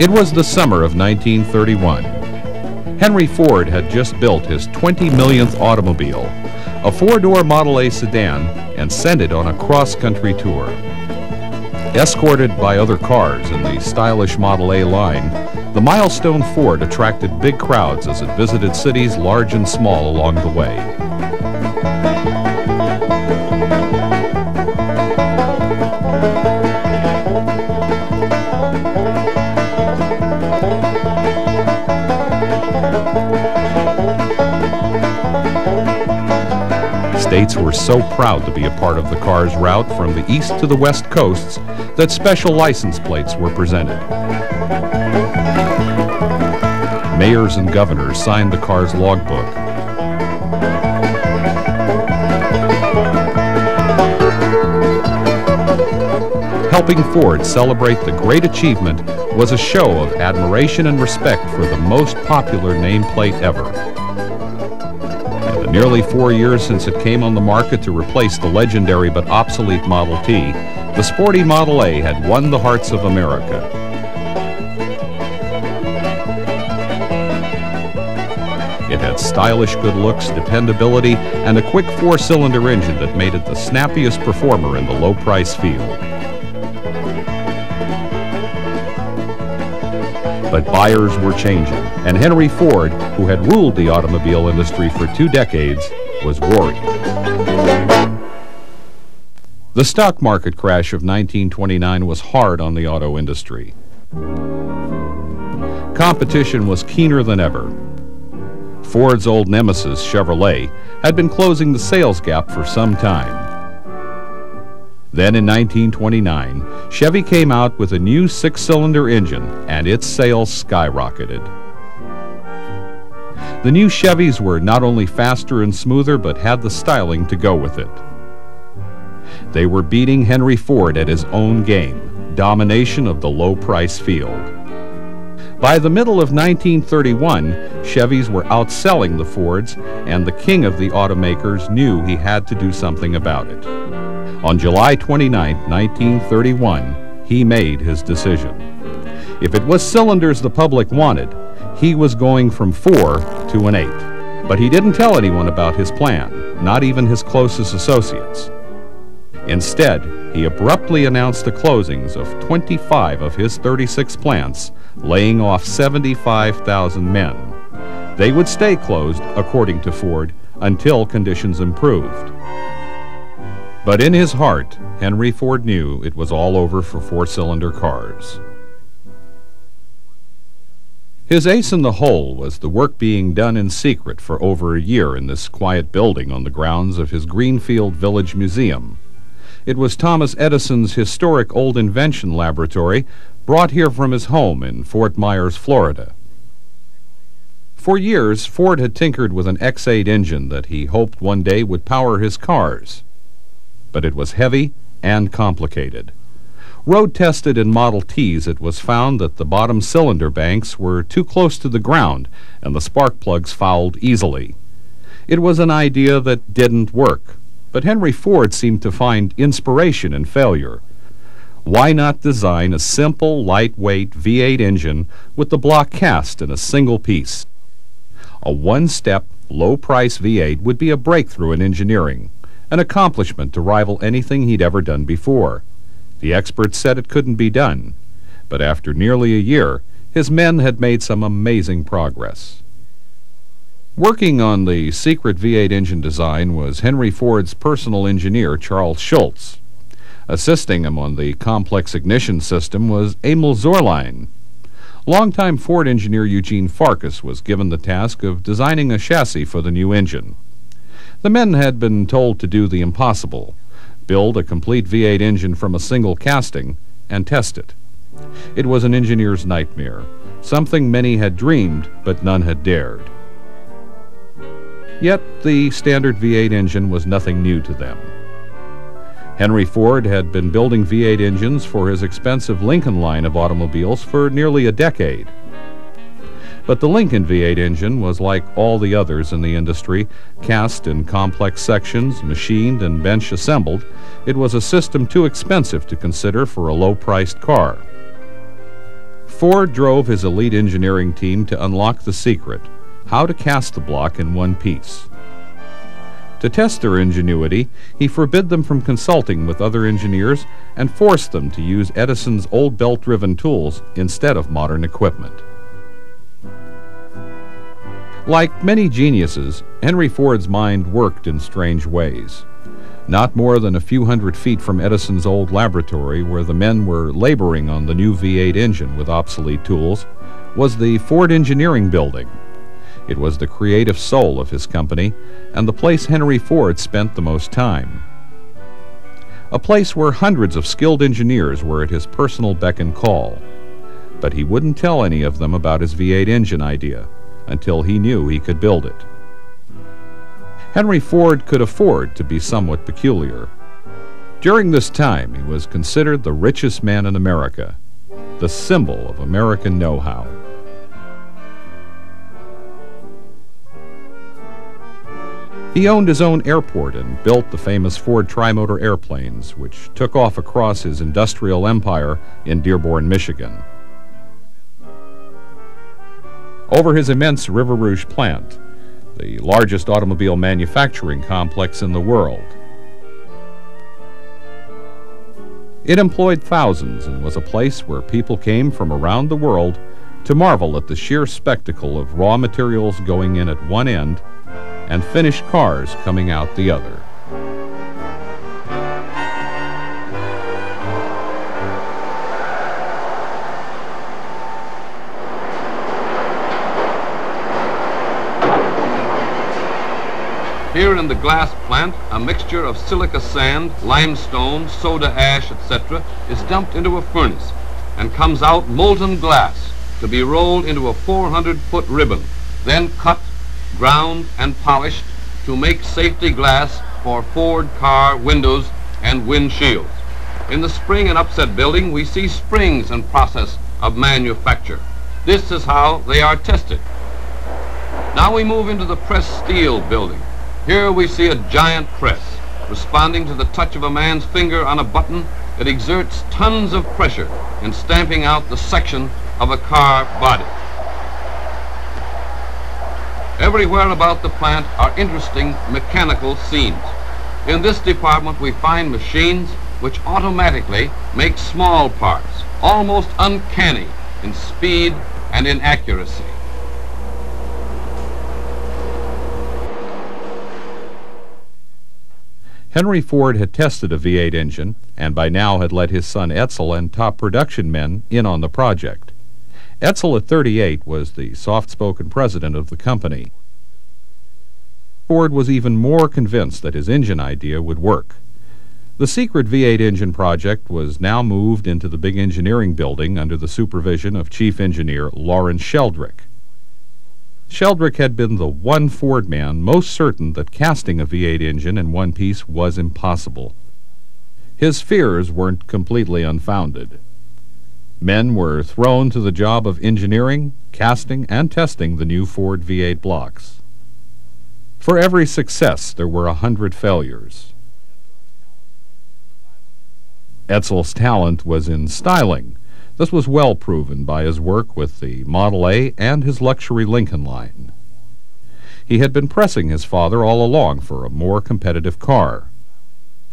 It was the summer of 1931. Henry Ford had just built his 20 millionth automobile, a four-door Model A sedan, and sent it on a cross-country tour. Escorted by other cars in the stylish Model A line, the milestone Ford attracted big crowds as it visited cities large and small along the way. States were so proud to be a part of the car's route from the east to the west coasts that special license plates were presented. Mayors and governors signed the car's logbook. Helping Ford celebrate the great achievement was a show of admiration and respect for the most popular nameplate ever nearly four years since it came on the market to replace the legendary but obsolete Model T, the sporty Model A had won the hearts of America. It had stylish good looks, dependability, and a quick four-cylinder engine that made it the snappiest performer in the low-price field. But buyers were changing, and Henry Ford, who had ruled the automobile industry for two decades, was worried. The stock market crash of 1929 was hard on the auto industry. Competition was keener than ever. Ford's old nemesis, Chevrolet, had been closing the sales gap for some time. Then in 1929, Chevy came out with a new six-cylinder engine and its sales skyrocketed. The new Chevys were not only faster and smoother but had the styling to go with it. They were beating Henry Ford at his own game, domination of the low-price field. By the middle of 1931, Chevys were outselling the Fords, and the king of the automakers knew he had to do something about it. On July 29, 1931, he made his decision. If it was cylinders the public wanted, he was going from four to an eight. But he didn't tell anyone about his plan, not even his closest associates. Instead, he abruptly announced the closings of 25 of his 36 plants, laying off 75,000 men. They would stay closed, according to Ford, until conditions improved. But in his heart, Henry Ford knew it was all over for four-cylinder cars. His ace in the hole was the work being done in secret for over a year in this quiet building on the grounds of his Greenfield Village Museum. It was Thomas Edison's historic old invention laboratory brought here from his home in Fort Myers, Florida. For years, Ford had tinkered with an X8 engine that he hoped one day would power his cars but it was heavy and complicated. Road tested in Model Ts, it was found that the bottom cylinder banks were too close to the ground and the spark plugs fouled easily. It was an idea that didn't work, but Henry Ford seemed to find inspiration in failure. Why not design a simple, lightweight V8 engine with the block cast in a single piece? A one-step, low-price V8 would be a breakthrough in engineering an accomplishment to rival anything he'd ever done before. The experts said it couldn't be done, but after nearly a year, his men had made some amazing progress. Working on the secret V8 engine design was Henry Ford's personal engineer, Charles Schultz. Assisting him on the complex ignition system was Emil Zoerlein. Longtime Ford engineer Eugene Farkas was given the task of designing a chassis for the new engine. The men had been told to do the impossible build a complete V8 engine from a single casting and test it. It was an engineer's nightmare, something many had dreamed but none had dared. Yet the standard V8 engine was nothing new to them. Henry Ford had been building V8 engines for his expensive Lincoln line of automobiles for nearly a decade. But the Lincoln V8 engine was like all the others in the industry, cast in complex sections, machined and bench assembled. It was a system too expensive to consider for a low priced car. Ford drove his elite engineering team to unlock the secret how to cast the block in one piece. To test their ingenuity, he forbid them from consulting with other engineers and forced them to use Edison's old belt driven tools instead of modern equipment. Like many geniuses, Henry Ford's mind worked in strange ways. Not more than a few hundred feet from Edison's old laboratory, where the men were laboring on the new V8 engine with obsolete tools, was the Ford Engineering Building. It was the creative soul of his company, and the place Henry Ford spent the most time. A place where hundreds of skilled engineers were at his personal beck and call. But he wouldn't tell any of them about his V8 engine idea until he knew he could build it. Henry Ford could afford to be somewhat peculiar. During this time, he was considered the richest man in America, the symbol of American know how. He owned his own airport and built the famous Ford trimotor airplanes, which took off across his industrial empire in Dearborn, Michigan over his immense River Rouge plant, the largest automobile manufacturing complex in the world. It employed thousands and was a place where people came from around the world to marvel at the sheer spectacle of raw materials going in at one end and finished cars coming out the other. Here in the glass plant, a mixture of silica sand, limestone, soda ash, etc. is dumped into a furnace and comes out molten glass to be rolled into a 400-foot ribbon, then cut, ground, and polished to make safety glass for Ford car windows and windshields. In the spring and upset building, we see springs in process of manufacture. This is how they are tested. Now we move into the press steel building. Here we see a giant press responding to the touch of a man's finger on a button that exerts tons of pressure in stamping out the section of a car body. Everywhere about the plant are interesting mechanical scenes. In this department we find machines which automatically make small parts, almost uncanny in speed and in accuracy. Henry Ford had tested a V8 engine and by now had let his son Edsel and top production men in on the project. Edsel at 38 was the soft-spoken president of the company. Ford was even more convinced that his engine idea would work. The secret V8 engine project was now moved into the big engineering building under the supervision of Chief Engineer Lawrence Sheldrick. Sheldrick had been the one Ford man most certain that casting a V8 engine in one piece was impossible. His fears weren't completely unfounded. Men were thrown to the job of engineering, casting, and testing the new Ford V8 blocks. For every success, there were a hundred failures. Edsel's talent was in styling, this was well proven by his work with the Model A and his luxury Lincoln line. He had been pressing his father all along for a more competitive car.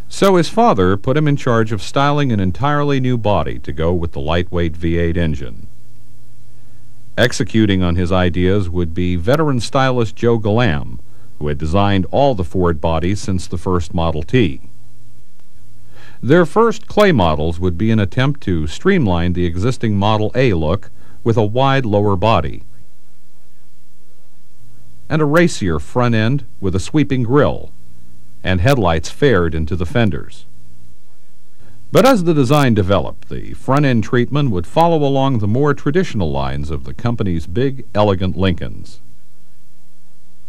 So his father put him in charge of styling an entirely new body to go with the lightweight V8 engine. Executing on his ideas would be veteran stylist Joe Galamb, who had designed all the Ford bodies since the first Model T. Their first clay models would be an attempt to streamline the existing Model A look with a wide lower body and a racier front end with a sweeping grille and headlights faired into the fenders. But as the design developed, the front end treatment would follow along the more traditional lines of the company's big, elegant Lincolns.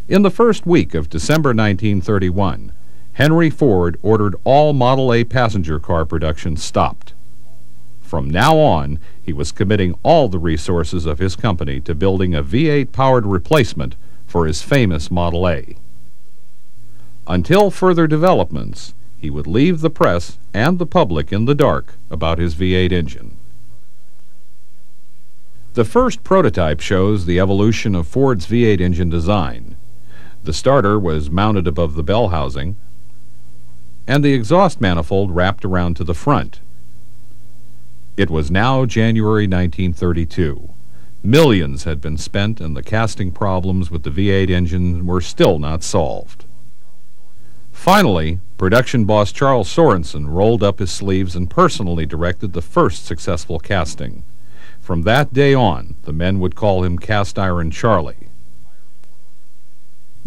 In the first week of December 1931, Henry Ford ordered all Model A passenger car production stopped. From now on, he was committing all the resources of his company to building a V8 powered replacement for his famous Model A. Until further developments, he would leave the press and the public in the dark about his V8 engine. The first prototype shows the evolution of Ford's V8 engine design. The starter was mounted above the bell housing, and the exhaust manifold wrapped around to the front. It was now January 1932. Millions had been spent, and the casting problems with the V8 engine were still not solved. Finally, production boss Charles Sorensen rolled up his sleeves and personally directed the first successful casting. From that day on, the men would call him Cast Iron Charlie.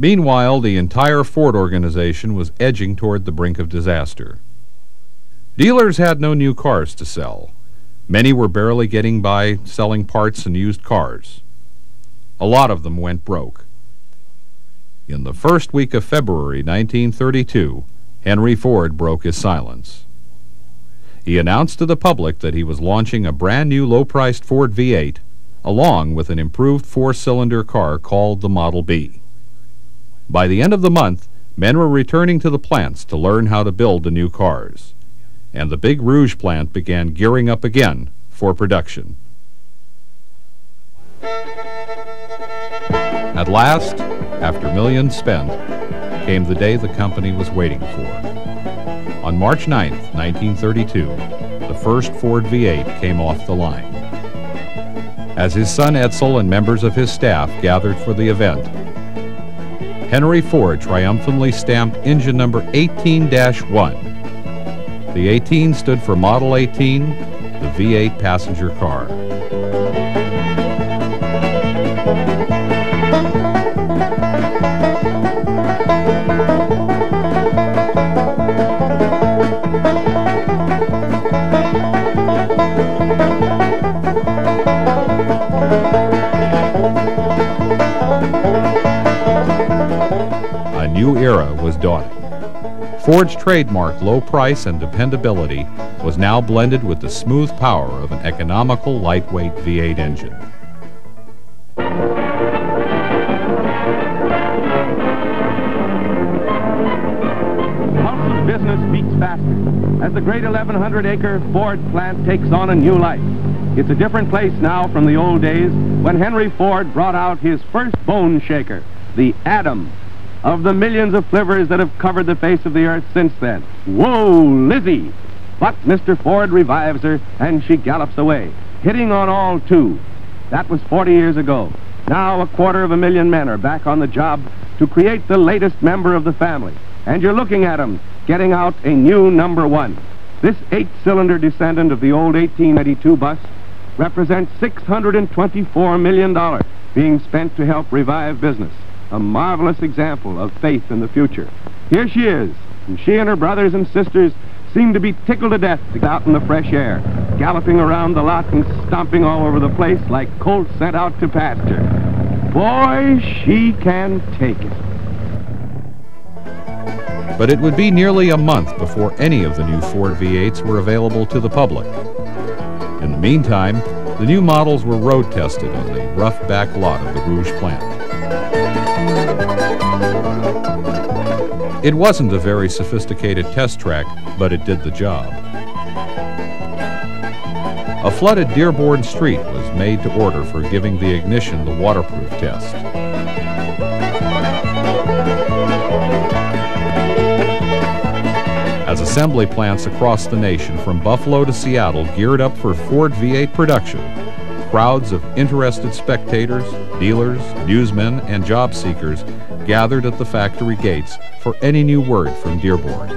Meanwhile, the entire Ford organization was edging toward the brink of disaster. Dealers had no new cars to sell. Many were barely getting by selling parts and used cars. A lot of them went broke. In the first week of February 1932, Henry Ford broke his silence. He announced to the public that he was launching a brand new low priced Ford V8 along with an improved four cylinder car called the Model B. By the end of the month, men were returning to the plants to learn how to build the new cars, and the Big Rouge plant began gearing up again for production. At last, after millions spent, came the day the company was waiting for. On March 9, 1932, the first Ford V8 came off the line. As his son Edsel and members of his staff gathered for the event, Henry Ford triumphantly stamped engine number 18 1. The 18 stood for Model 18, the V8 passenger car. Was. Ford's trademark low price and dependability was now blended with the smooth power of an economical lightweight V8 engine. Business beats faster as the great 1,100-acre Ford plant takes on a new life. It's a different place now from the old days when Henry Ford brought out his first bone shaker, the Atom, of the millions of flivvers that have covered the face of the earth since then. Whoa, Lizzie! But Mr. Ford revives her, and she gallops away, hitting on all two. That was 40 years ago. Now a quarter of a million men are back on the job to create the latest member of the family. And you're looking at them, getting out a new number one. This eight-cylinder descendant of the old 1892 bus represents $624 million being spent to help revive business. A marvelous example of faith in the future. Here she is, and she and her brothers and sisters seem to be tickled to death to get out in the fresh air, galloping around the lot and stomping all over the place like colts sent out to pasture. Boy, she can take it. But it would be nearly a month before any of the new Ford V8s were available to the public. In the meantime, the new models were road tested on the rough back lot of the Rouge plant. It wasn't a very sophisticated test track, but it did the job. A flooded Dearborn street was made to order for giving the ignition the waterproof test. As assembly plants across the nation from Buffalo to Seattle geared up for Ford V8 production, crowds of interested spectators, dealers, newsmen, and job seekers gathered at the factory gates for any new word from Dearborn.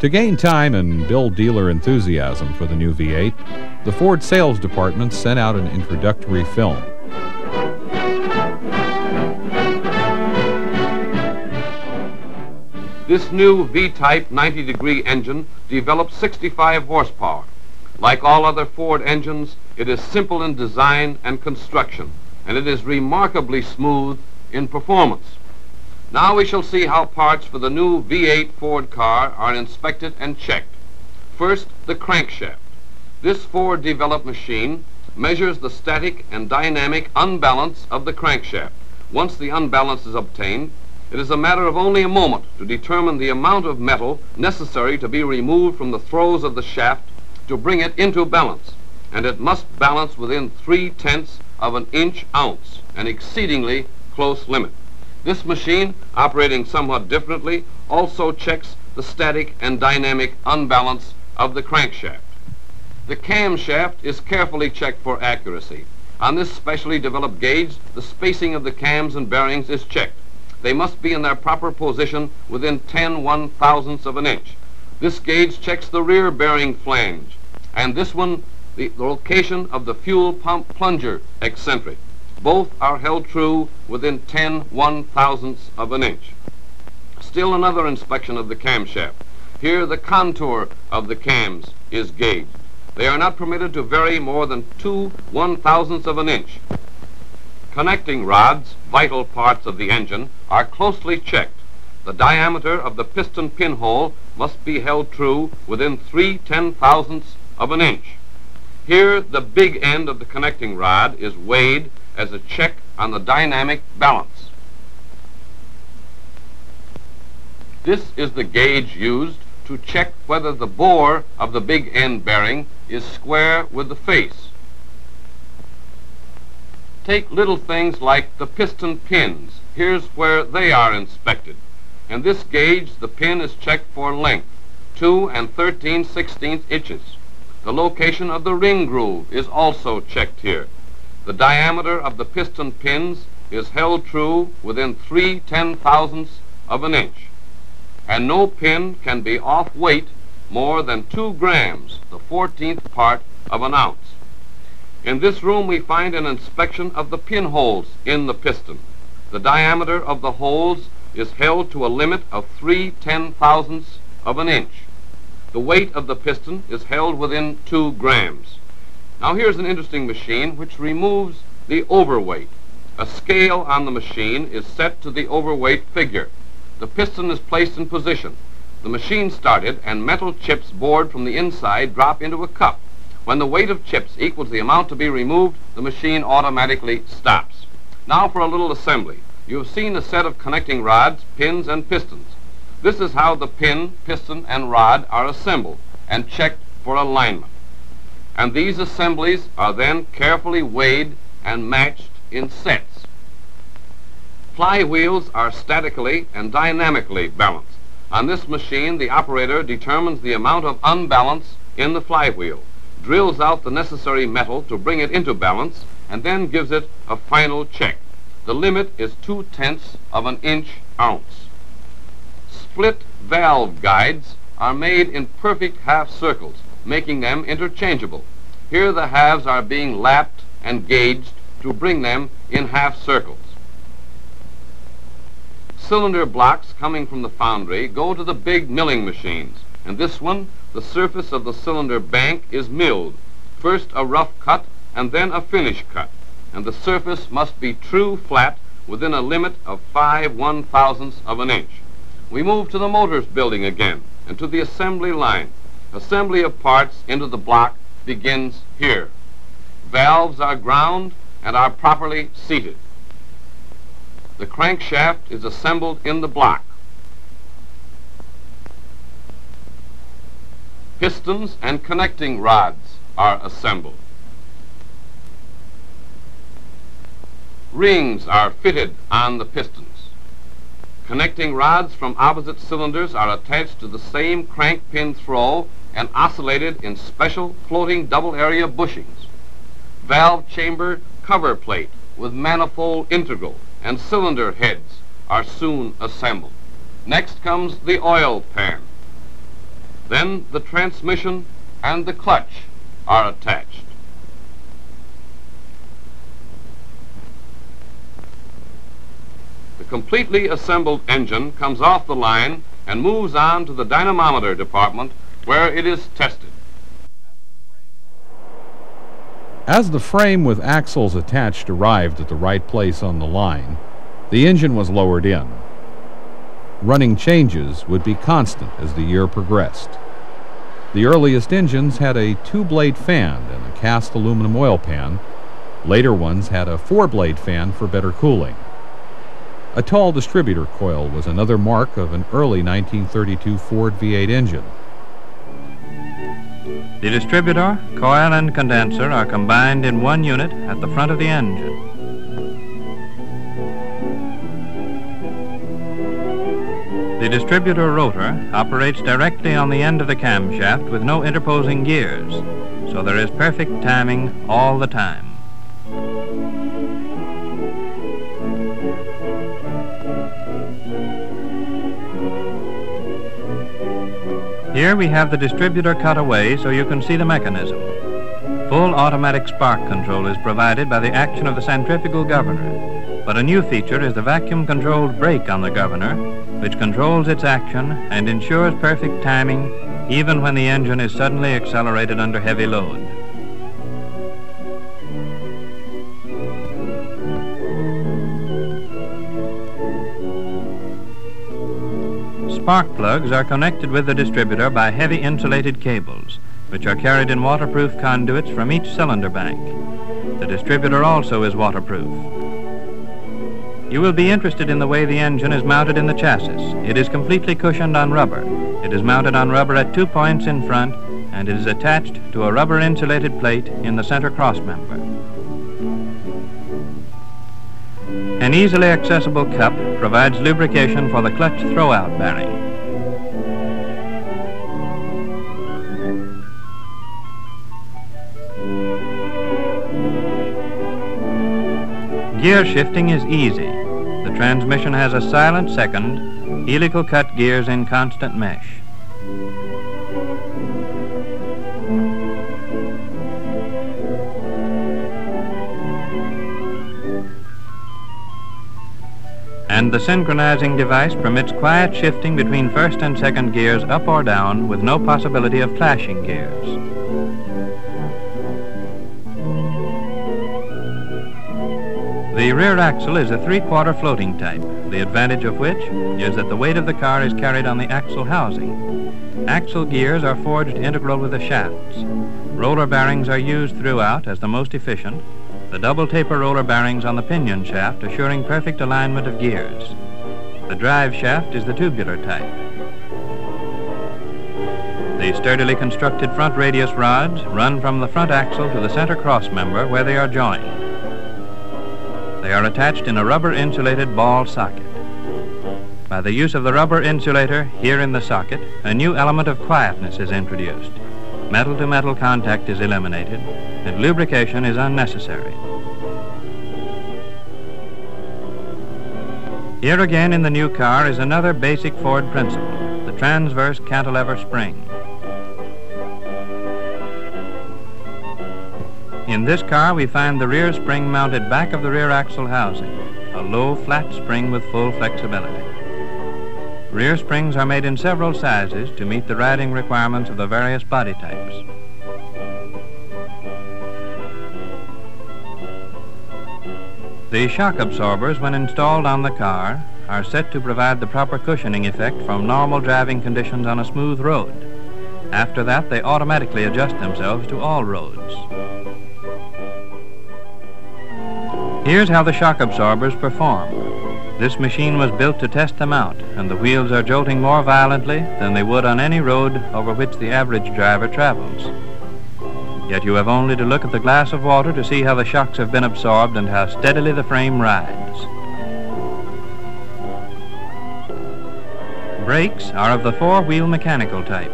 To gain time and build dealer enthusiasm for the new V8, the Ford sales department sent out an introductory film. This new V-type 90-degree engine develops 65 horsepower. Like all other Ford engines, it is simple in design and construction, and it is remarkably smooth in performance. Now we shall see how parts for the new V8 Ford car are inspected and checked. First, the crankshaft. This Ford-developed machine measures the static and dynamic unbalance of the crankshaft. Once the unbalance is obtained, it is a matter of only a moment to determine the amount of metal necessary to be removed from the throws of the shaft to bring it into balance, and it must balance within three-tenths of an inch ounce, an exceedingly close limit. This machine, operating somewhat differently, also checks the static and dynamic unbalance of the crankshaft. The camshaft is carefully checked for accuracy. On this specially developed gauge, the spacing of the cams and bearings is checked. They must be in their proper position within 10 one thousandths of an inch. This gauge checks the rear bearing flange, and this one the, location of the fuel pump plunger eccentric. Both are held true within 10 one thousandths of an inch. Still another inspection of the camshaft. Here the contour of the cams is gauged. They are not permitted to vary more than two one thousandths of an inch. Connecting rods, vital parts of the engine, are closely checked. The diameter of the piston pinhole must be held true within three ten thousandths of an inch. Here, the big end of the connecting rod is weighed as a check on the dynamic balance. This is the gauge used to check whether the bore of the big end bearing is square with the face. Take little things like the piston pins. Here's where they are inspected. In this gauge, the pin is checked for length, 2 and 13 16 inches. The location of the ring groove is also checked here. The diameter of the piston pins is held true within three ten thousandths of an inch and no pin can be off weight more than two grams, the 14th part of an ounce. In this room we find an inspection of the pinholes in the piston. The diameter of the holes is held to a limit of three ten thousandths of an inch. The weight of the piston is held within two grams. Now here's an interesting machine which removes the overweight. A scale on the machine is set to the overweight figure. The piston is placed in position. The machine started and metal chips bored from the inside drop into a cup. When the weight of chips equals the amount to be removed, the machine automatically stops. Now for a little assembly. You have seen a set of connecting rods, pins, and pistons. This is how the pin, piston, and rod are assembled and checked for alignment. And these assemblies are then carefully weighed and matched in sets. Flywheels are statically and dynamically balanced. On this machine, the operator determines the amount of unbalance in the flywheel, drills out the necessary metal to bring it into balance, and then gives it a final check. The limit is two-tenths of an inch ounce. Split valve guides are made in perfect half circles, making them interchangeable. Here the halves are being lapped and gauged to bring them in half circles. Cylinder blocks coming from the foundry go to the big milling machines. And this one, the surface of the cylinder bank is milled. First a rough cut and then a finish cut. And the surface must be true flat within a limit of 5 one thousandths of an inch. We move to the motors building again and to the assembly line. Assembly of parts into the block begins here. Valves are ground and are properly seated. The crankshaft is assembled in the block. Pistons and connecting rods are assembled. Rings are fitted on the pistons. Connecting rods from opposite cylinders are attached to the same crank pin throw and oscillated in special floating double area bushings. Valve chamber cover plate with manifold integral and cylinder heads are soon assembled. Next comes the oil pan. Then the transmission and the clutch are attached. The completely assembled engine comes off the line and moves on to the dynamometer department where it is tested. As the frame with axles attached arrived at the right place on the line, the engine was lowered in. Running changes would be constant as the year progressed. The earliest engines had a two-blade fan and a cast aluminum oil pan. Later ones had a four-blade fan for better cooling. A tall distributor coil was another mark of an early 1932 Ford V8 engine. The distributor, coil, and condenser are combined in one unit at the front of the engine. The distributor rotor operates directly on the end of the camshaft with no interposing gears, so there is perfect timing all the time. Here we have the distributor cut away so you can see the mechanism. Full automatic spark control is provided by the action of the centrifugal governor, but a new feature is the vacuum-controlled brake on the governor, which controls its action and ensures perfect timing even when the engine is suddenly accelerated under heavy load. Spark plugs are connected with the distributor by heavy insulated cables, which are carried in waterproof conduits from each cylinder bank. The distributor also is waterproof. You will be interested in the way the engine is mounted in the chassis. It is completely cushioned on rubber. It is mounted on rubber at two points in front, and it is attached to a rubber insulated plate in the center crossmember. An easily accessible cup provides lubrication for the clutch throwout bearing. Gear shifting is easy. The transmission has a silent second, helical cut gears in constant mesh. and the synchronizing device permits quiet shifting between first and second gears up or down with no possibility of clashing gears. The rear axle is a three-quarter floating type, the advantage of which is that the weight of the car is carried on the axle housing. Axle gears are forged integral with the shafts. Roller bearings are used throughout as the most efficient, the double taper roller bearings on the pinion shaft assuring perfect alignment of gears. The drive shaft is the tubular type. The sturdily constructed front radius rods run from the front axle to the center cross member where they are joined. Are attached in a rubber insulated ball socket. By the use of the rubber insulator here in the socket, a new element of quietness is introduced. Metal-to-metal -metal contact is eliminated, and lubrication is unnecessary. Here again in the new car is another basic Ford principle, the transverse cantilever spring. This car we find the rear spring mounted back of the rear axle housing, a low flat spring with full flexibility. Rear springs are made in several sizes to meet the riding requirements of the various body types. The shock absorbers, when installed on the car, are set to provide the proper cushioning effect from normal driving conditions on a smooth road. After that, they automatically adjust themselves to all roads. Here's how the shock absorbers perform. This machine was built to test them out, and the wheels are jolting more violently than they would on any road over which the average driver travels. Yet you have only to look at the glass of water to see how the shocks have been absorbed and how steadily the frame rides. Brakes are of the four-wheel mechanical type.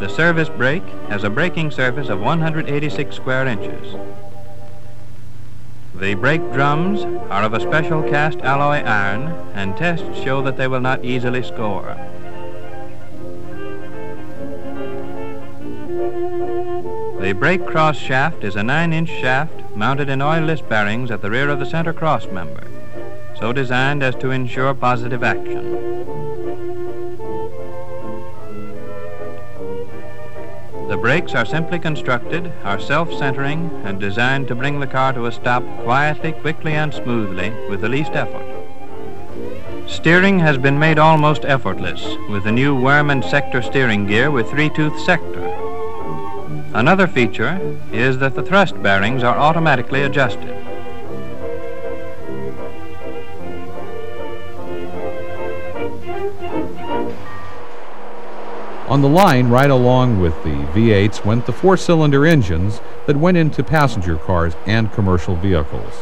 The service brake has a braking surface of 186 square inches. The brake drums are of a special cast alloy iron, and tests show that they will not easily score. The brake cross shaft is a 9-inch shaft mounted in oilless bearings at the rear of the center cross member, so designed as to ensure positive action. The brakes are simply constructed, are self-centering, and designed to bring the car to a stop quietly, quickly, and smoothly with the least effort. Steering has been made almost effortless with the new worm and sector steering gear with three-tooth sector Another feature is that the thrust bearings are automatically adjusted. On the line, right along with the V8s, went the four cylinder engines that went into passenger cars and commercial vehicles.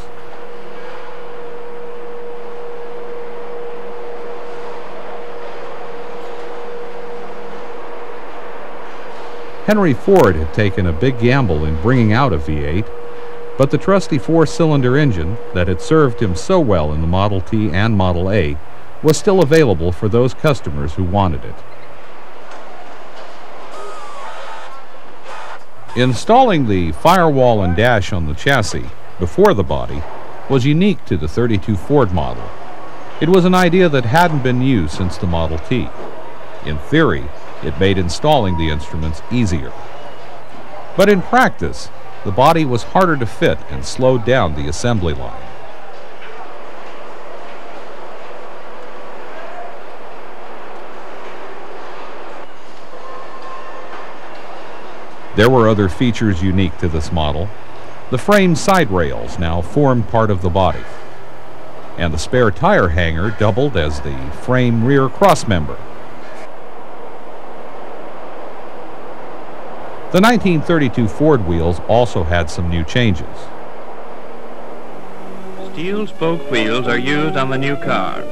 Henry Ford had taken a big gamble in bringing out a V8, but the trusty four cylinder engine that had served him so well in the Model T and Model A was still available for those customers who wanted it. Installing the firewall and dash on the chassis before the body was unique to the 32 Ford model. It was an idea that hadn't been used since the Model T. In theory, it made installing the instruments easier. But in practice, the body was harder to fit and slowed down the assembly line. There were other features unique to this model. The frame side rails now formed part of the body, and the spare tire hanger doubled as the frame rear crossmember. The 1932 Ford wheels also had some new changes. Steel spoke wheels are used on the new car.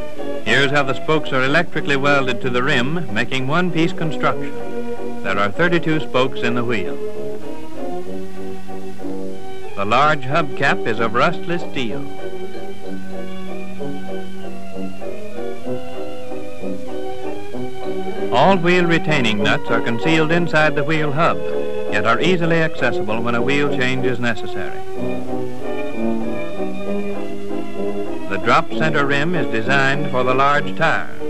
Here's how the spokes are electrically welded to the rim, making one-piece construction. There are 32 spokes in the wheel. The large hubcap is of rustless steel. All wheel retaining nuts are concealed inside the wheel hub, yet are easily accessible when a wheel change is necessary. The drop center rim is designed for the large tire.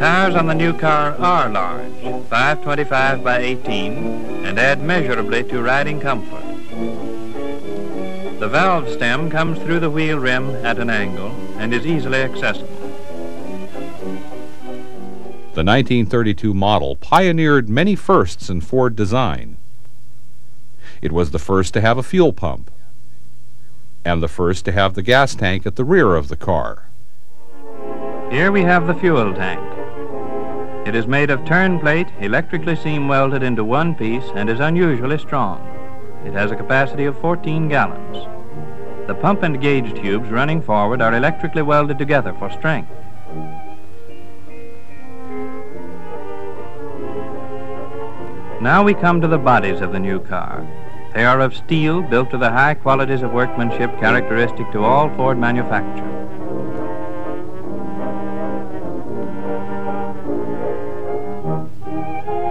Tires on the new car are large, 525 by 18, and add measurably to riding comfort. The valve stem comes through the wheel rim at an angle and is easily accessible. The 1932 model pioneered many firsts in Ford design. It was the first to have a fuel pump and the first to have the gas tank at the rear of the car. Here we have the fuel tank. It is made of terne plate, electrically seam welded into one piece, and is unusually strong. It has a capacity of 14 gallons. The pump and gauge tubes running forward are electrically welded together for strength. Now we come to the bodies of the new car. They are of steel built to the high qualities of workmanship characteristic to all Ford manufacturers.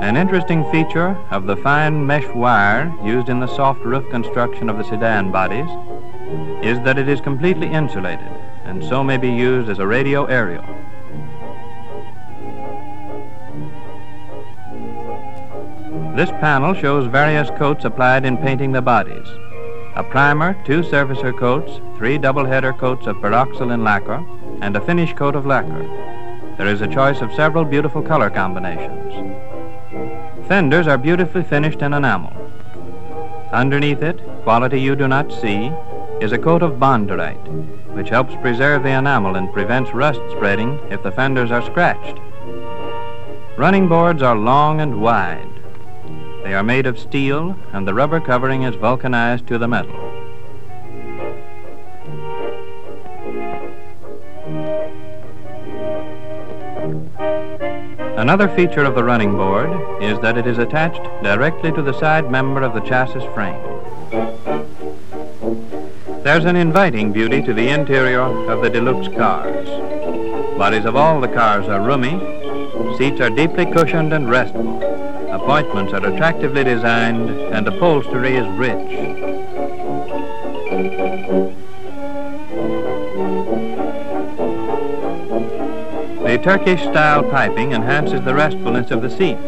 An interesting feature of the fine mesh wire used in the soft roof construction of the sedan bodies is that it is completely insulated and so may be used as a radio aerial. This panel shows various coats applied in painting the bodies. A primer, two surfacer coats, three double header coats of pyroxylin lacquer, and a finish coat of lacquer. There is a choice of several beautiful color combinations. Fenders are beautifully finished in enamel. Underneath it, quality you do not see, is a coat of Bonderite, which helps preserve the enamel and prevents rust spreading if the fenders are scratched. Running boards are long and wide. They are made of steel, and the rubber covering is vulcanized to the metal. Another feature of the running board is that it is attached directly to the side member of the chassis frame. There's an inviting beauty to the interior of the deluxe cars. Bodies of all the cars are roomy, seats are deeply cushioned and restful, appointments are attractively designed, and upholstery is rich. The Turkish-style piping enhances the restfulness of the seats.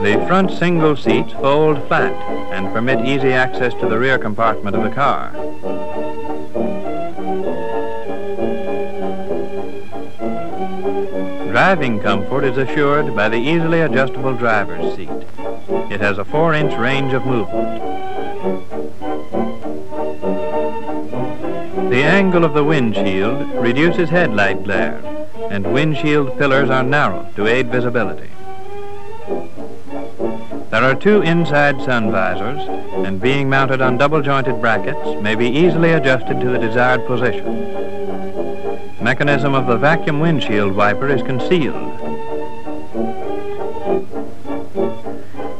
The front single seats fold flat and permit easy access to the rear compartment of the car. Driving comfort is assured by the easily adjustable driver's seat. It has a 4-inch range of movement. The angle of the windshield reduces headlight glare, and windshield pillars are narrow to aid visibility. There are two inside sun visors, and being mounted on double-jointed brackets, may be easily adjusted to the desired position. Mechanism of the vacuum windshield wiper is concealed.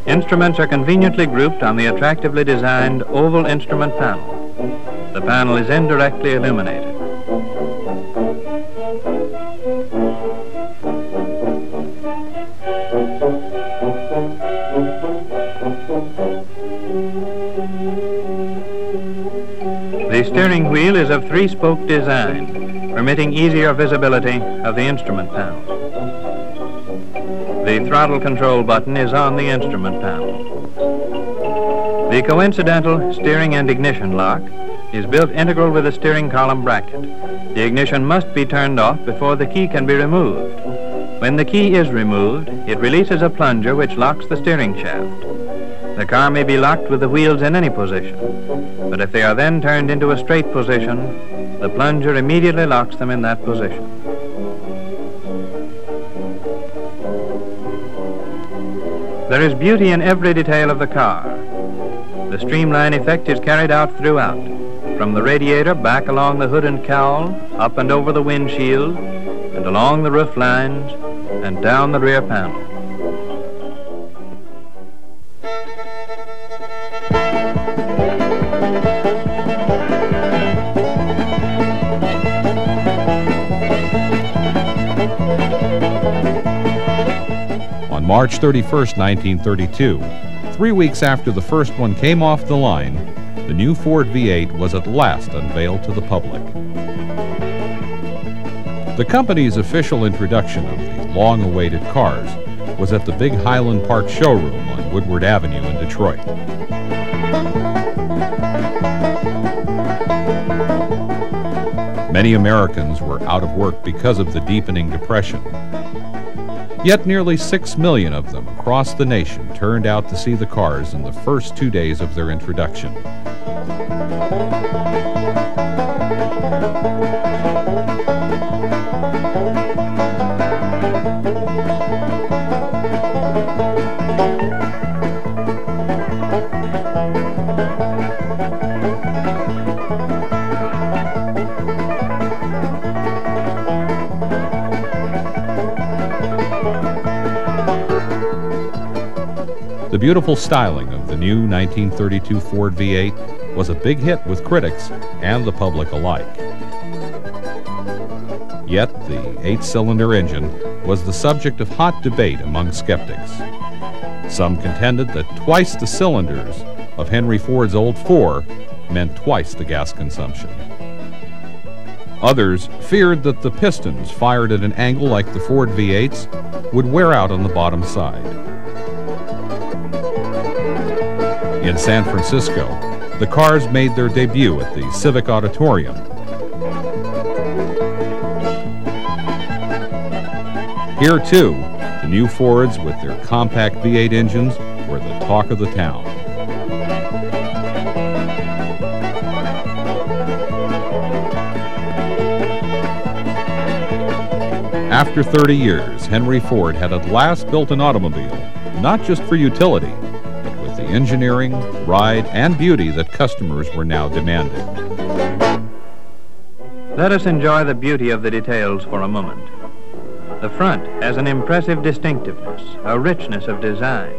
Instruments are conveniently grouped on the attractively designed oval instrument panel. The panel is indirectly illuminated. The steering wheel is of three-spoke design, permitting easier visibility of the instrument panel. The throttle control button is on the instrument panel. The coincidental steering and ignition lock is built integral with the steering column bracket. The ignition must be turned off before the key can be removed. When the key is removed, it releases a plunger which locks the steering shaft. The car may be locked with the wheels in any position, but if they are then turned into a straight position, the plunger immediately locks them in that position. There is beauty in every detail of the car. The streamline effect is carried out throughout, from the radiator back along the hood and cowl, up and over the windshield, and along the roof lines, and down the rear panel. On March 31, 1932, three weeks after the first one came off the line, the new Ford V8 was at last unveiled to the public. The company's official introduction of the long-awaited cars was at the big Highland Park showroom on Woodward Avenue in Detroit. Many Americans were out of work because of the deepening depression. Yet nearly six million of them across the nation turned out to see the cars in the first two days of their introduction. The beautiful styling of the new 1932 Ford V8 was a big hit with critics and the public alike. Yet the eight-cylinder engine was the subject of hot debate among skeptics. Some contended that twice the cylinders of Henry Ford's old four meant twice the gas consumption. Others feared that the pistons fired at an angle like the Ford V8's would wear out on the bottom side. In San Francisco, the cars made their debut at the Civic Auditorium. Here, too, the new Fords with their compact V8 engines were the talk of the town. After 30 years, Henry Ford had at last built an automobile, not just for utility, the engineering, ride, and beauty that customers were now demanding. Let us enjoy the beauty of the details for a moment. The front has an impressive distinctiveness, a richness of design.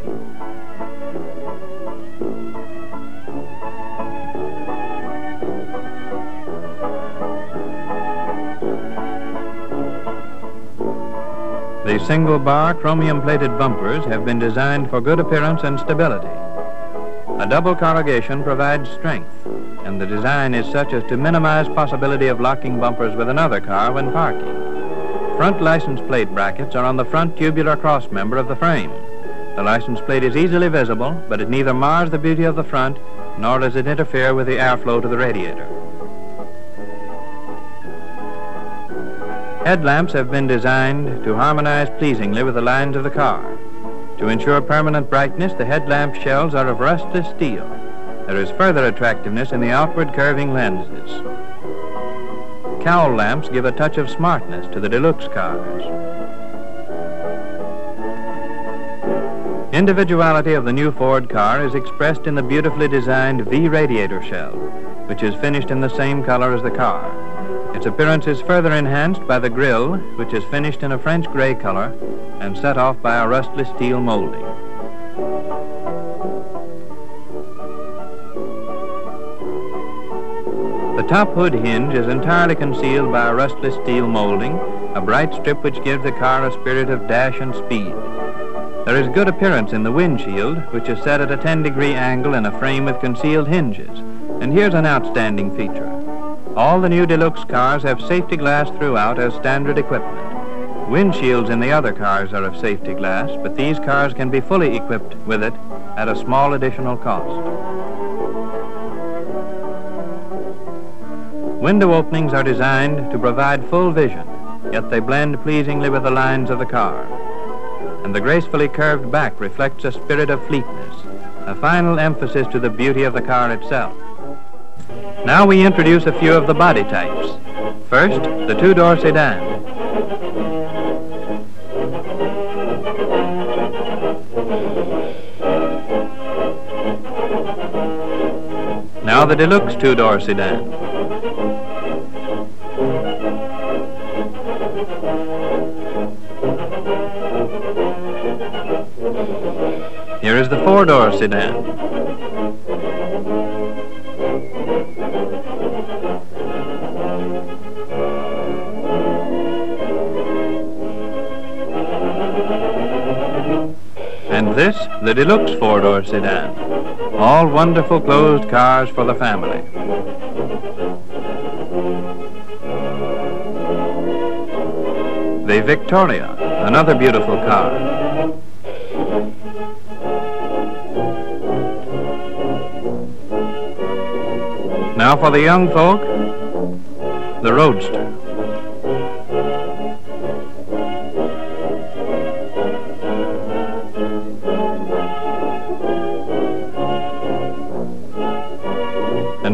The single bar chromium plated bumpers have been designed for good appearance and stability. A double corrugation provides strength, and the design is such as to minimize possibility of locking bumpers with another car when parking. Front license plate brackets are on the front tubular cross member of the frame. The license plate is easily visible, but it neither mars the beauty of the front nor does it interfere with the airflow to the radiator. Headlamps have been designed to harmonize pleasingly with the lines of the car. To ensure permanent brightness, the headlamp shells are of rustless steel. There is further attractiveness in the outward curving lenses. Cowl lamps give a touch of smartness to the deluxe cars. Individuality of the new Ford car is expressed in the beautifully designed V radiator shell, which is finished in the same color as the car. Its appearance is further enhanced by the grille, which is finished in a French gray color and set off by a rustless steel molding. The top hood hinge is entirely concealed by a rustless steel molding, a bright strip which gives the car a spirit of dash and speed. There is good appearance in the windshield, which is set at a 10 degree angle in a frame with concealed hinges. And here's an outstanding feature. All the new deluxe cars have safety glass throughout as standard equipment. Windshields in the other cars are of safety glass, but these cars can be fully equipped with it at a small additional cost. Window openings are designed to provide full vision, yet they blend pleasingly with the lines of the car and the gracefully curved back reflects a spirit of fleetness, a final emphasis to the beauty of the car itself. Now we introduce a few of the body types. First, the two-door sedan. Now the deluxe two-door sedan. Here is the four-door sedan. The deluxe four-door sedan. All wonderful closed cars for the family. The Victoria, another beautiful car. Now for the young folk, the Roadster.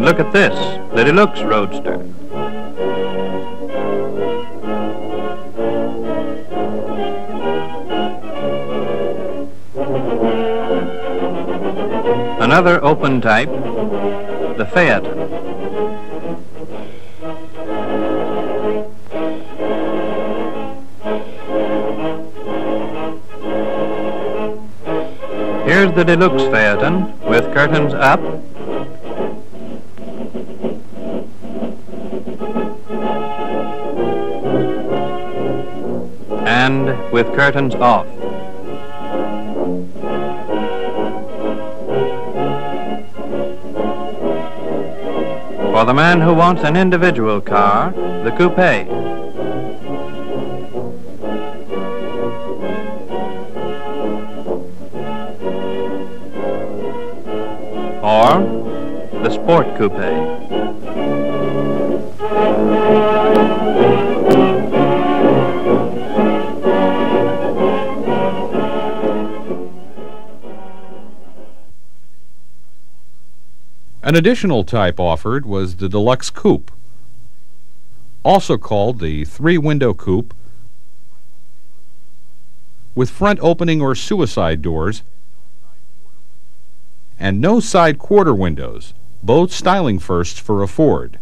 Look at this, the Deluxe Roadster. Another open type the Phaeton. Here's the deluxe Phaeton with curtains up. Curtains off. For the man who wants an individual car, the coupe. Or the sport coupe. An additional type offered was the Deluxe Coupe, also called the three-window coupe, with front opening or suicide doors and no side quarter windows, both styling firsts for a Ford.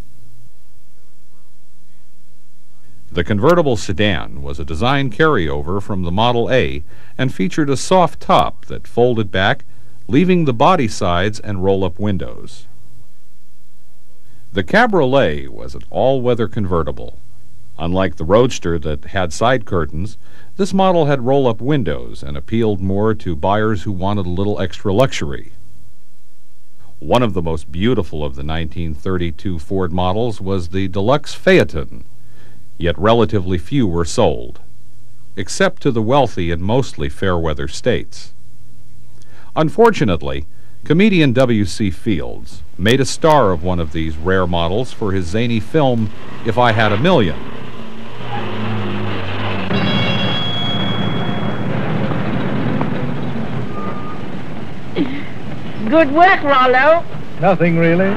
The convertible sedan was a design carryover from the Model A and featured a soft top that folded back, leaving the body sides and roll-up windows. The Cabriolet was an all-weather convertible. Unlike the Roadster that had side curtains, this model had roll-up windows and appealed more to buyers who wanted a little extra luxury. One of the most beautiful of the 1932 Ford models was the Deluxe Phaeton, yet relatively few were sold, except to the wealthy in mostly fair-weather states. Unfortunately, Comedian W.C. Fields made a star of one of these rare models for his zany film, If I Had a Million. Good work, Rollo. Nothing really.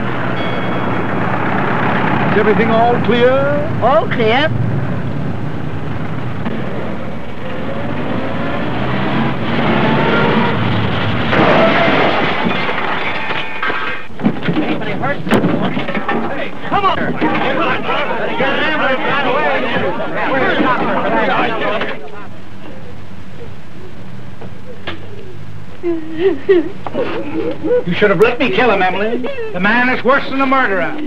Is everything all clear? All clear. Hurt? Hey, come on! Where's the doctor? You should have let me kill him, Emily. The man is worse than a murderer.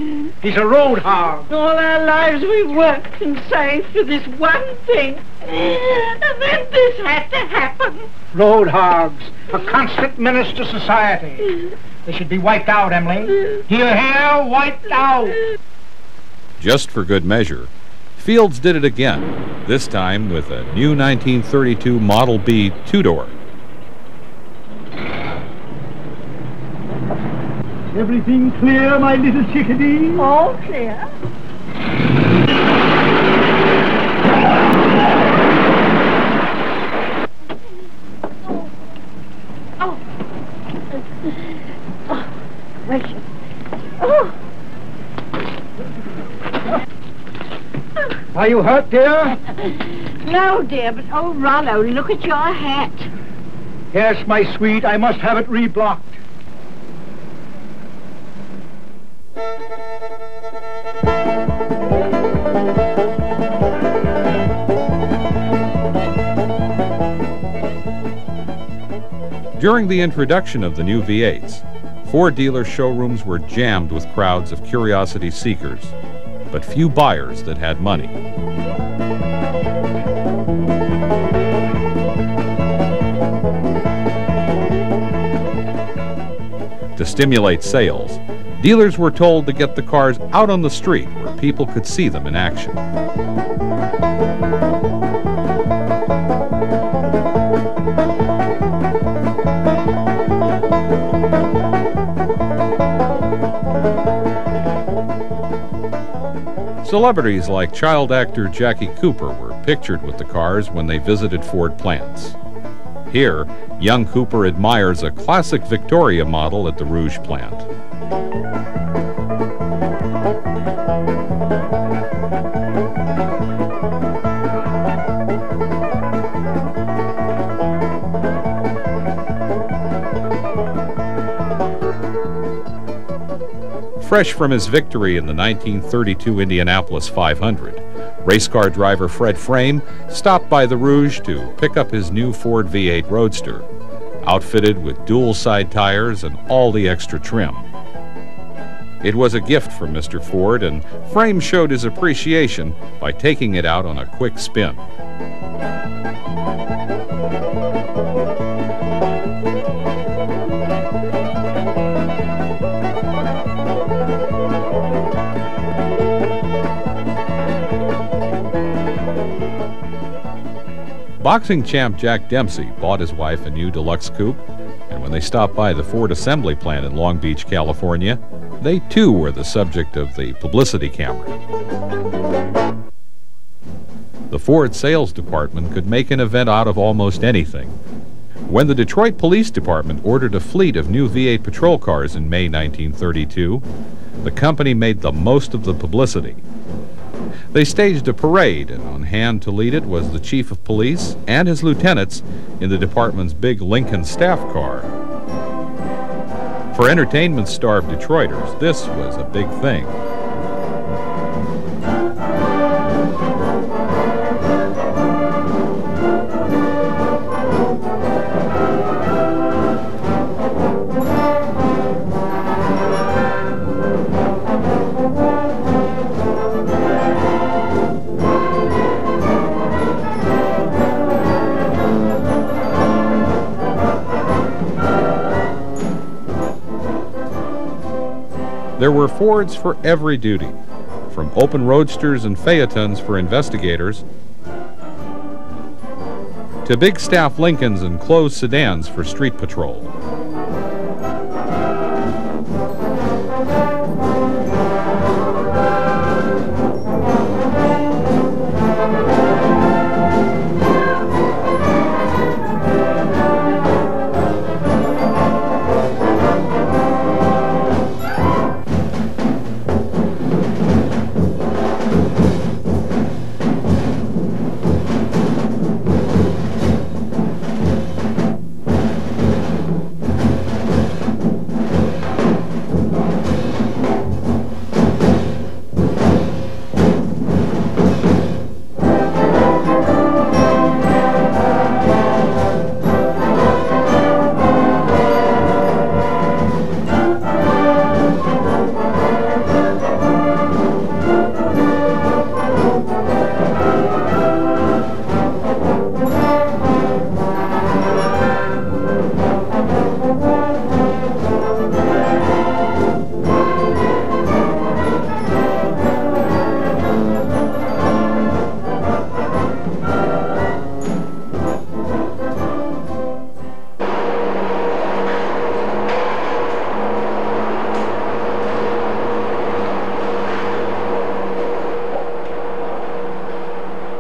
He's a road hog. All our lives we've worked and saved for this one thing. And then this had to happen. Road hogs. A constant menace to society. They should be wiped out, Emily. Hear, hear, wiped out. Just for good measure, Fields did it again, this time with a new 1932 Model B two-door. Everything clear, my little chickadee? All clear. Oh. Oh. Gracious. Oh. Are you hurt, dear? No, dear, but oh, Rollo, look at your hat. Yes, my sweet. I must have it reblocked. During the introduction of the new V8s, Ford dealer showrooms were jammed with crowds of curiosity seekers, but few buyers that had money. To stimulate sales, dealers were told to get the cars out on the street where people could see them in action. Celebrities like child actor Jackie Cooper were pictured with the cars when they visited Ford plants. Here, young Cooper admires a classic Victoria model at the Rouge plant. Fresh from his victory in the 1932 Indianapolis 500, race car driver Fred Frame stopped by the Rouge to pick up his new Ford V8 Roadster, outfitted with dual side tires and all the extra trim. It was a gift from Mr. Ford, and Frame showed his appreciation by taking it out on a quick spin. Boxing champ Jack Dempsey bought his wife a new deluxe coupe, and when they stopped by the Ford assembly plant in Long Beach, California, they too were the subject of the publicity camera. The Ford sales department could make an event out of almost anything. When the Detroit Police Department ordered a fleet of new V8 patrol cars in May 1932, the company made the most of the publicity. They staged a parade, and on hand to lead it was the chief of police and his lieutenants in the department's big Lincoln staff car. For entertainment-starved Detroiters, this was a big thing. There for every duty, from open roadsters and phaetons for investigators to big staff Lincolns and closed sedans for street patrol.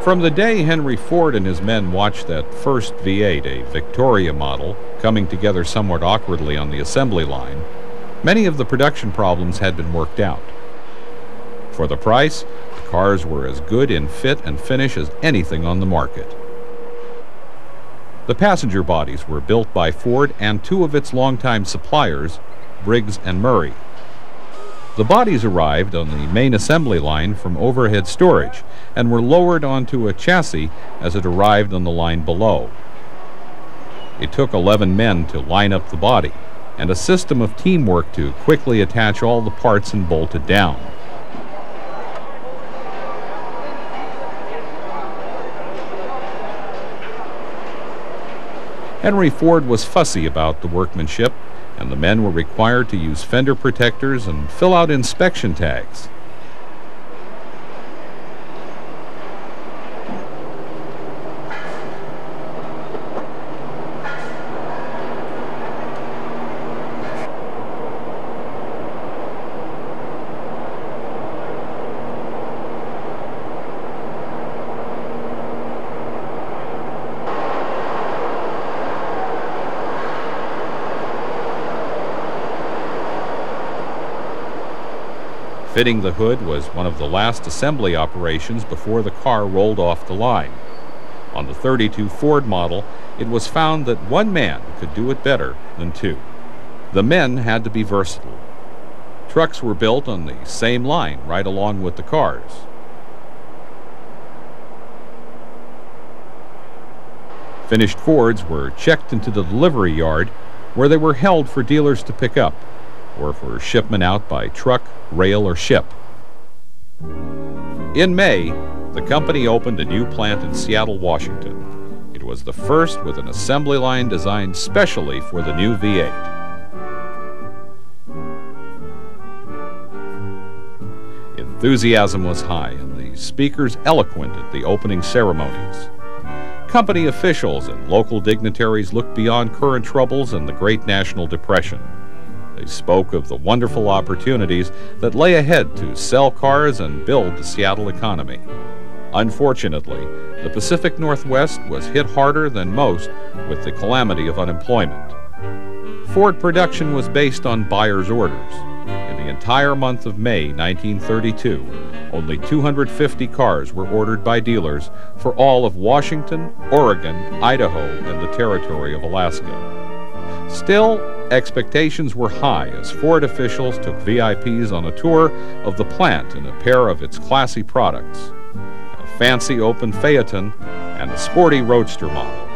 From the day Henry Ford and his men watched that first V8, a Victoria model, coming together somewhat awkwardly on the assembly line, many of the production problems had been worked out. For the price, the cars were as good in fit and finish as anything on the market. The passenger bodies were built by Ford and two of its longtime suppliers, Briggs and Murray. The bodies arrived on the main assembly line from overhead storage and were lowered onto a chassis as it arrived on the line below. It took 11 men to line up the body and a system of teamwork to quickly attach all the parts and bolt it down. Henry Ford was fussy about the workmanship, and the men were required to use fender protectors and fill out inspection tags. Fitting the hood was one of the last assembly operations before the car rolled off the line. On the 32 Ford model, it was found that one man could do it better than two. The men had to be versatile. Trucks were built on the same line right along with the cars. Finished Fords were checked into the delivery yard where they were held for dealers to pick up or for shipment out by truck, rail, or ship. In May, the company opened a new plant in Seattle, Washington. It was the first with an assembly line designed specially for the new V8. Enthusiasm was high and the speakers eloquent at the opening ceremonies. Company officials and local dignitaries looked beyond current troubles and the Great National Depression. They spoke of the wonderful opportunities that lay ahead to sell cars and build the Seattle economy. Unfortunately, the Pacific Northwest was hit harder than most with the calamity of unemployment. Ford production was based on buyer's orders. In the entire month of May 1932, only 250 cars were ordered by dealers for all of Washington, Oregon, Idaho, and the territory of Alaska. Still, expectations were high as Ford officials took VIPs on a tour of the plant in a pair of its classy products a fancy open Phaeton and a sporty Roadster model.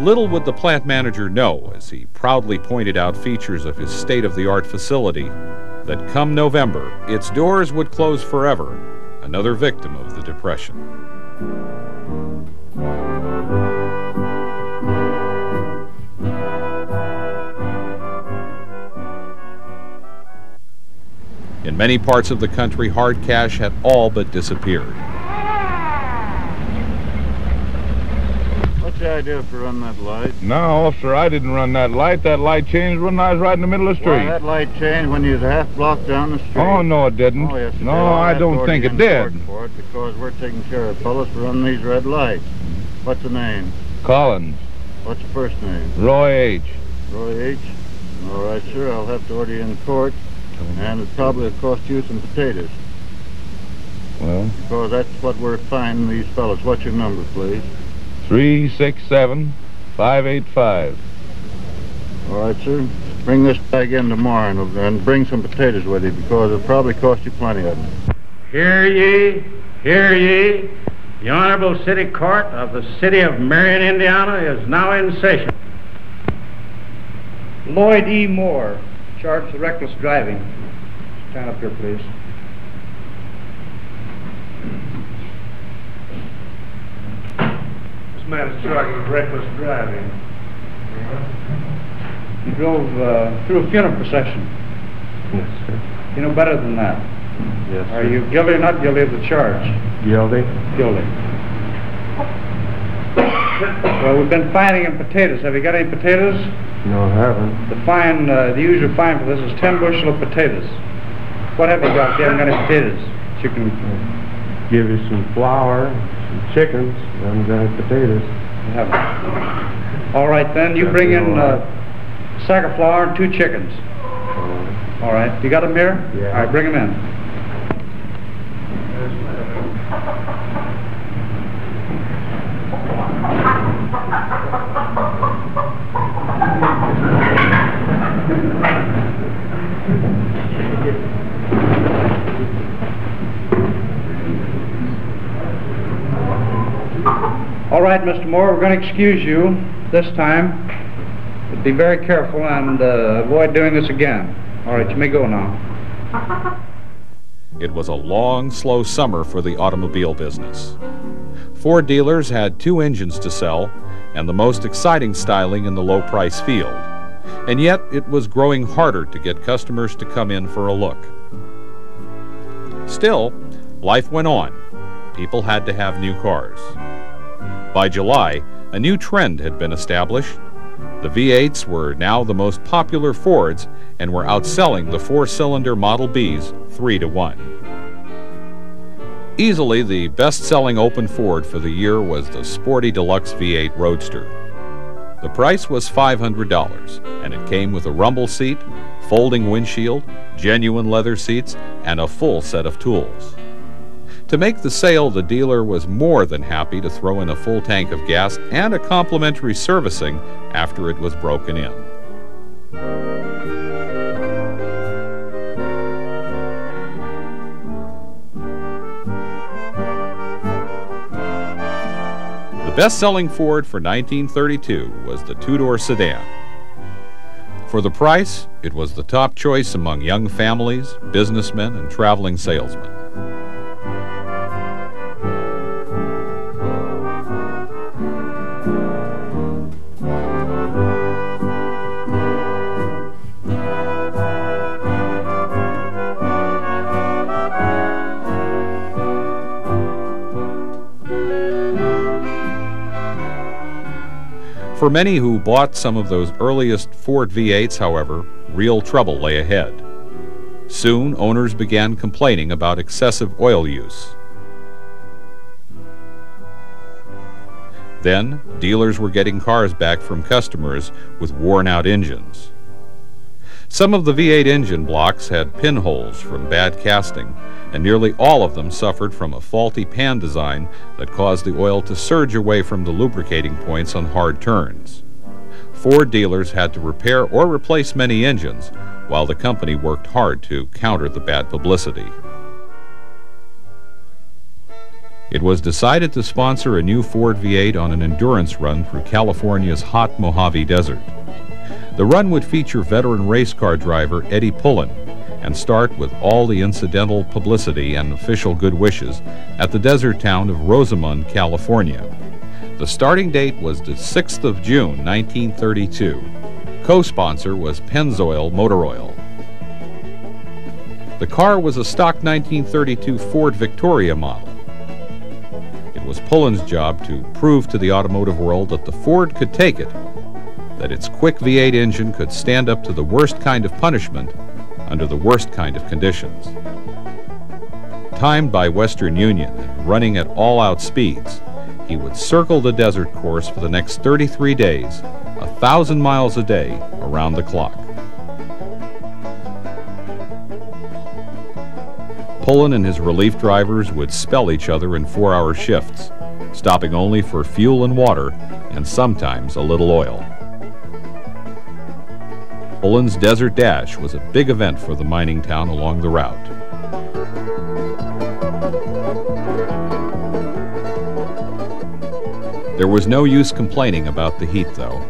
Little would the plant manager know, as he proudly pointed out features of his state of the art facility, that come November, its doors would close forever, another victim of the Depression. In many parts of the country, hard cash had all but disappeared. What's the idea for running that light? No, officer, I didn't run that light. That light changed when I was right in the middle of the street. Why, that light changed when you was half block down the street. Oh, no, it didn't. Oh, yes, it no, did. I'll I have to don't think it did. For it because we're taking care of fellas for running these red lights. What's the name? Collins, What's the first name? Roy H. Roy H. All right, sir. I'll have to order you in court, and it probably will cost you some potatoes Well, because that's what we're finding these fellas. What's your number, please? 367585. All right, sir. Bring this bag in tomorrow and, and bring some potatoes with you because it'll probably cost you plenty of them. Hear ye, hear ye. The Honorable City Court of the City of Marion, Indiana is now in session. Lloyd E. Moore, charged with reckless driving. Stand up here, please. This man is charged with reckless driving. You drove uh, through a funeral procession. Yes, sir. You know better than that. Yes, Sir. Are you guilty or not guilty of the charge? Guilty? Guilty. Well, we've been finding in potatoes. Have you got any potatoes? No, I haven't. The fine, uh, the usual fine for this is 10 bushel of potatoes. What have you got? You haven't got any potatoes. chicken can give you some flour, some chickens, and uh, potatoes. haven't. All right, then, you bring in uh, a sack of flour and two chickens. All right, you got them here? Yeah. All right, bring them in. All right, Mr. Moore, we're going to excuse you this time. But be very careful and uh, avoid doing this again. All right, you may go now. It was a long, slow summer for the automobile business. Ford dealers had two engines to sell and the most exciting styling in the low price field. And yet, it was growing harder to get customers to come in for a look. Still, life went on. People had to have new cars. By July, a new trend had been established. The V8s were now the most popular Fords and were outselling the four-cylinder Model Bs 3 to 1. Easily the best-selling open Ford for the year was the sporty deluxe V8 Roadster. The price was $500 and it came with a rumble seat, folding windshield, genuine leather seats, and a full set of tools. To make the sale, the dealer was more than happy to throw in a full tank of gas and a complimentary servicing after it was broken in. Best-selling Ford for 1932 was the two-door sedan. For the price, it was the top choice among young families, businessmen, and traveling salesmen. For many who bought some of those earliest Ford V8s, however, real trouble lay ahead. Soon, owners began complaining about excessive oil use. Then, dealers were getting cars back from customers with worn-out engines. Some of the V8 engine blocks had pinholes from bad casting, and nearly all of them suffered from a faulty pan design that caused the oil to surge away from the lubricating points on hard turns. Ford dealers had to repair or replace many engines, while the company worked hard to counter the bad publicity. It was decided to sponsor a new Ford V8 on an endurance run through California's hot Mojave Desert. The run would feature veteran race car driver Eddie Pullen and start with all the incidental publicity and official good wishes at the desert town of Rosamond, California. The starting date was the 6th of June, 1932. Co-sponsor was Pennzoil Motor Oil. The car was a stock 1932 Ford Victoria model. It was Pullen's job to prove to the automotive world that the Ford could take it, that its quick V8 engine could stand up to the worst kind of punishment under the worst kind of conditions. Timed by Western Union and running at all-out speeds, he would circle the desert course for the next 33 days, a thousand miles a day around the clock. Pullen and his relief drivers would spell each other in four-hour shifts, stopping only for fuel and water and sometimes a little oil. Pullen's Desert Dash was a big event for the mining town along the route. There was no use complaining about the heat, though.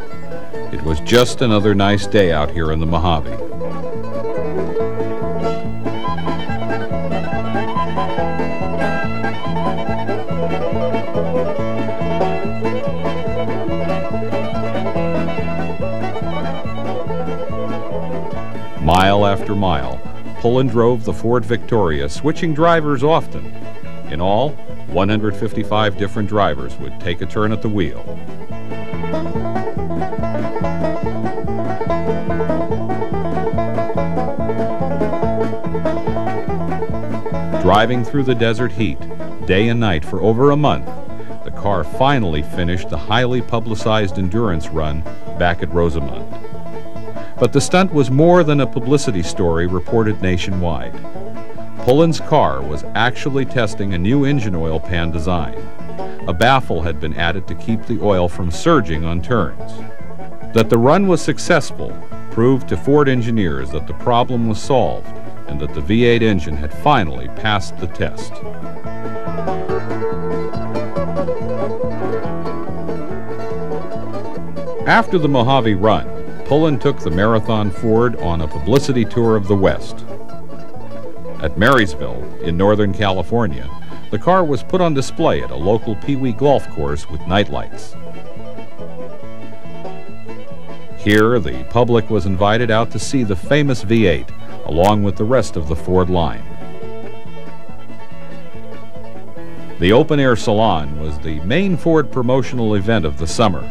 It was just another nice day out here in the Mojave. After mile, Pullen drove the Ford Victoria, switching drivers often. In all, 155 different drivers would take a turn at the wheel. Driving through the desert heat, day and night for over a month, the car finally finished the highly publicized endurance run back at Rosamond. But the stunt was more than a publicity story reported nationwide. Pullen's car was actually testing a new engine oil pan design. A baffle had been added to keep the oil from surging on turns. That the run was successful proved to Ford engineers that the problem was solved and that the V8 engine had finally passed the test. After the Mojave run, Pullen took the Marathon Ford on a publicity tour of the West. At Marysville, in Northern California, the car was put on display at a local Pee Wee golf course with nightlights. Here, the public was invited out to see the famous V8, along with the rest of the Ford line. The Open Air Salon was the main Ford promotional event of the summer.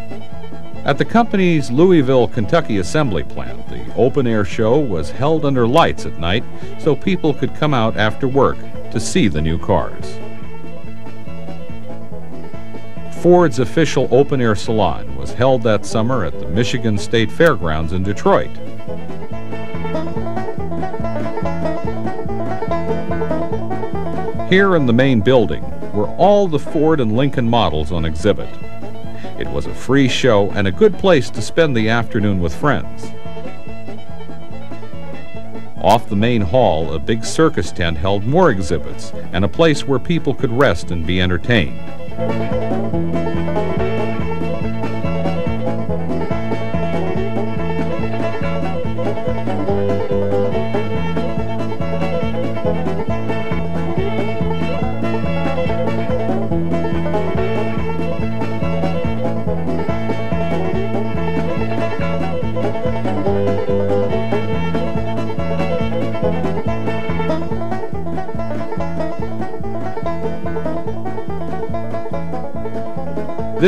At the company's Louisville, Kentucky assembly plant, the open air show was held under lights at night so people could come out after work to see the new cars. Ford's official open air salon was held that summer at the Michigan State Fairgrounds in Detroit. Here in the main building were all the Ford and Lincoln models on exhibit. It was a free show and a good place to spend the afternoon with friends. Off the main hall, a big circus tent held more exhibits and a place where people could rest and be entertained.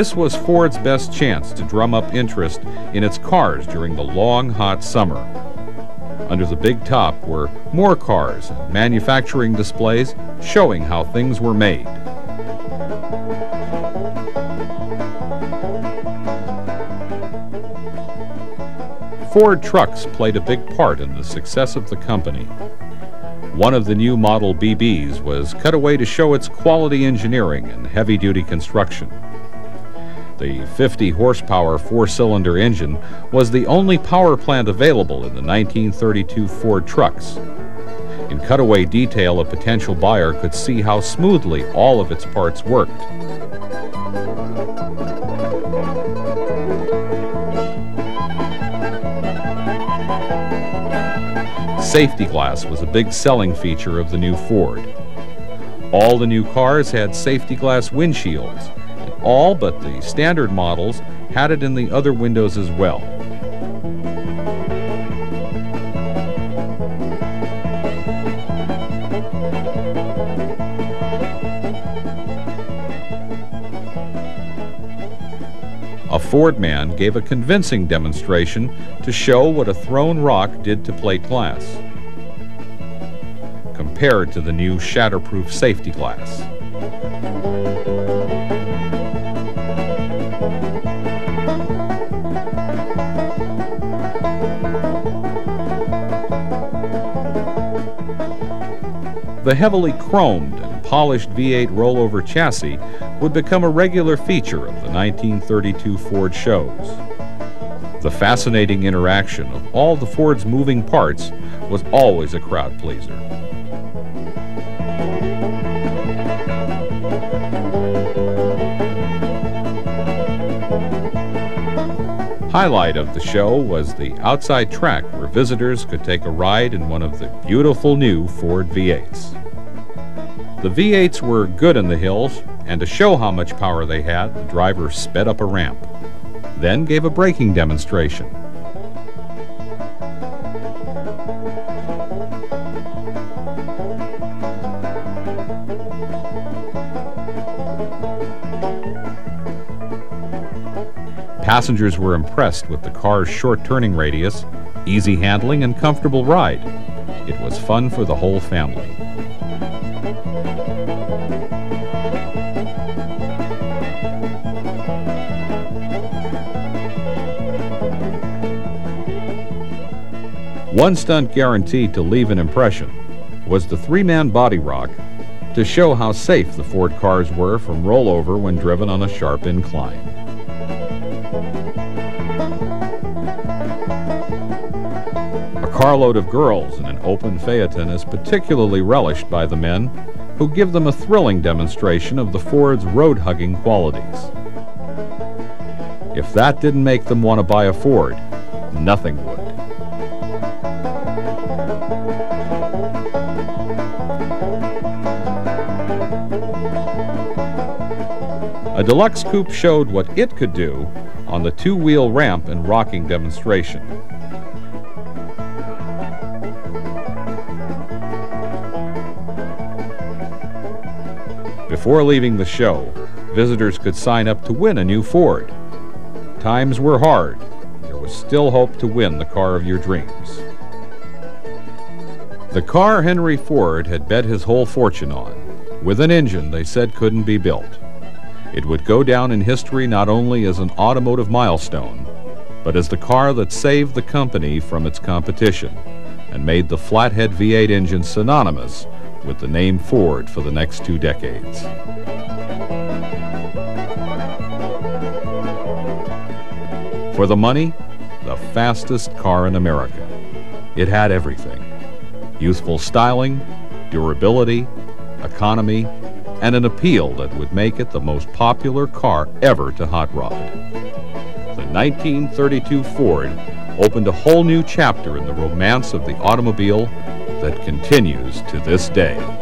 This was Ford's best chance to drum up interest in its cars during the long, hot summer. Under the big top were more cars and manufacturing displays showing how things were made. Ford trucks played a big part in the success of the company. One of the new model BBs was cut away to show its quality engineering and heavy-duty construction. The 50 horsepower four cylinder engine was the only power plant available in the 1932 Ford trucks. In cutaway detail, a potential buyer could see how smoothly all of its parts worked. Safety glass was a big selling feature of the new Ford. All the new cars had safety glass windshields, all but the standard models had it in the other windows as well. A Ford man gave a convincing demonstration to show what a thrown rock did to plate glass compared to the new shatterproof safety glass. The heavily chromed and polished V8 rollover chassis would become a regular feature of the 1932 Ford shows. The fascinating interaction of all the Ford's moving parts was always a crowd pleaser. Highlight of the show was the outside track where visitors could take a ride in one of the beautiful new Ford V8s. The V8s were good in the hills, and to show how much power they had, the driver sped up a ramp, then gave a braking demonstration. Passengers were impressed with the car's short turning radius, easy handling, and comfortable ride. It was fun for the whole family. One stunt guaranteed to leave an impression was the three-man body rock to show how safe the Ford cars were from rollover when driven on a sharp incline. Carload of girls in an open phaeton is particularly relished by the men who give them a thrilling demonstration of the Ford's road-hugging qualities. If that didn't make them want to buy a Ford, nothing would. A deluxe coupe showed what it could do on the two-wheel ramp and rocking demonstration. Before leaving the show, visitors could sign up to win a new Ford. Times were hard. There was still hope to win the car of your dreams. The car Henry Ford had bet his whole fortune on, with an engine they said couldn't be built. It would go down in history not only as an automotive milestone, but as the car that saved the company from its competition and made the flathead V8 engine synonymous with the name Ford for the next two decades. For the money, the fastest car in America. It had everything. Youthful styling, durability, economy, and an appeal that would make it the most popular car ever to hot rod. The 1932 Ford opened a whole new chapter in the romance of the automobile that continues to this day.